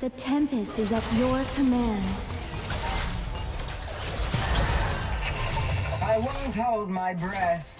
The Tempest is at your command. I won't hold my breath.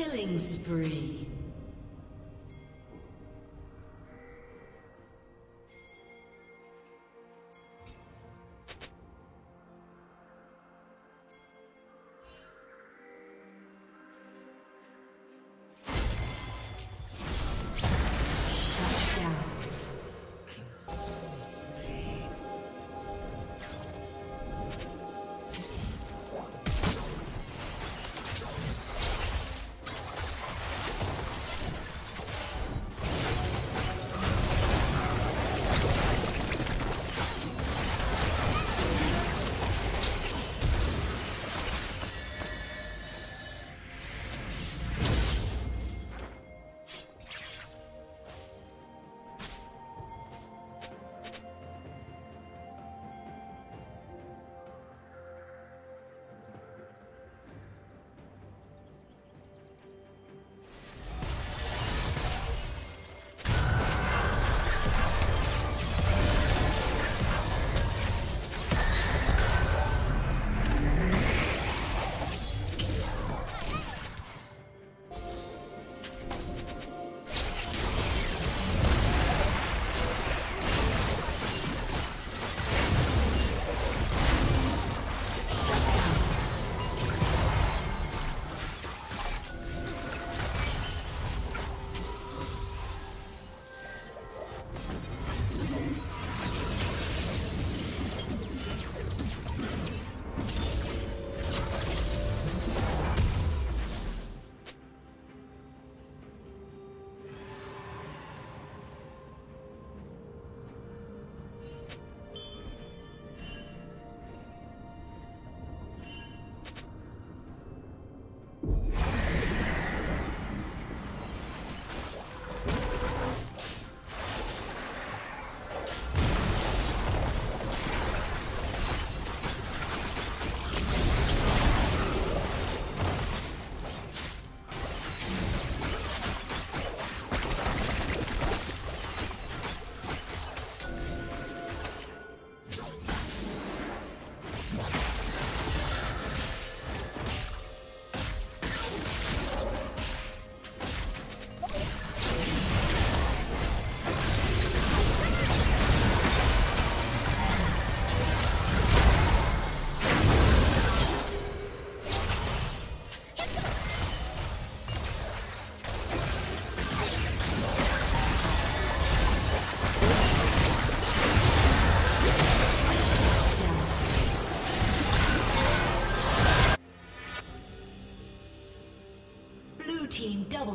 Killing spree.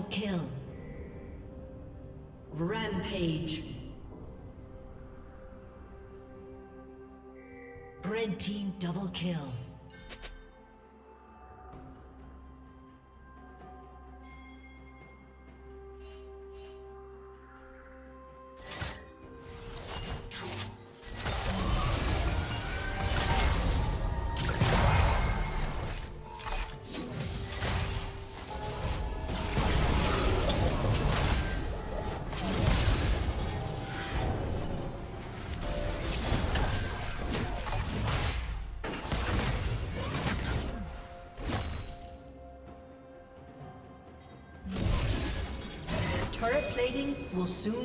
Kill. Rampage. Red team double kill. Will soon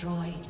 Destroyed.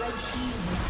Red team has